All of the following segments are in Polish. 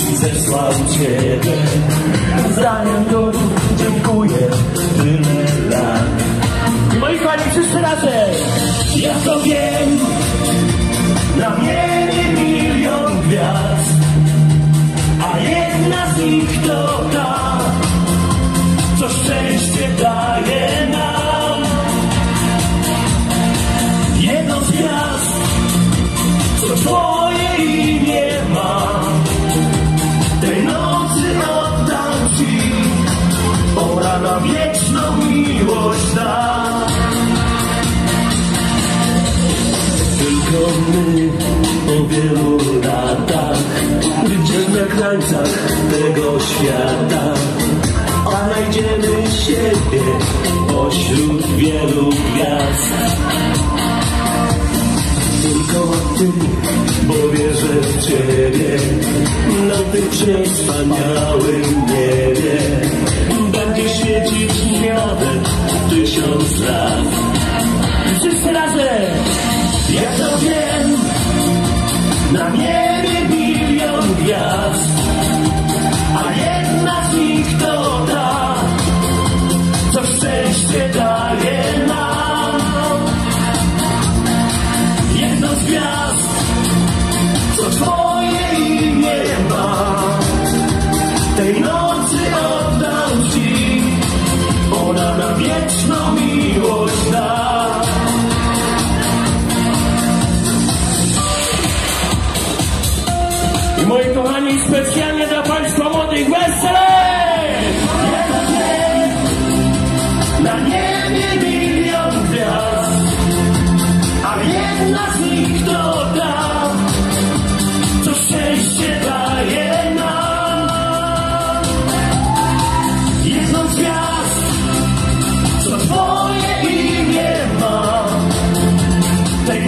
zesłał ciebie. Zdaniem gościu dziękuję wieczną miłość da. Tylko my po wielu latach, gdzieś na krańcach tego świata, znajdziemy siebie pośród wielu gwiazd. Tylko ty, bo wierzę w ciebie, na tym wspaniałym wieczną miłość da. I moi kochani, specjalnie dla Państwa młodych weselej!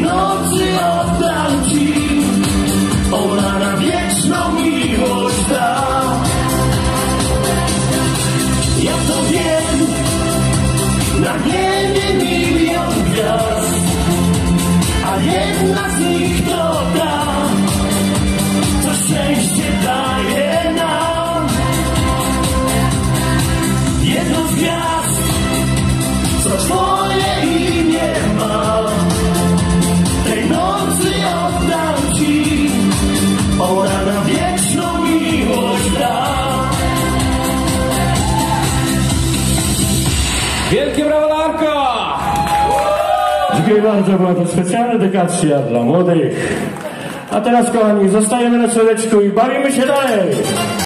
Nocy oddam Ci. Ona na wieczną miłość. Ja to wiem, na niebie milion gwiazd, a jedna Ona na wieczną miłość. Wielkie brawo Arka! Dziękuję bardzo, była to specjalna dedykacja dla młodych. A teraz, kochani, zostajemy na słoneczku i bawimy się dalej.